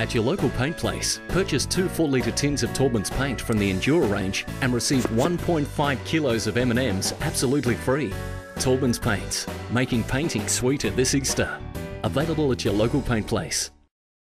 At your local paint place, purchase two 4-litre tins of Taubmans paint from the Endura range and receive 1.5 kilos of M&Ms absolutely free. Taubmans Paints, making painting sweeter this Easter. Available at your local paint place.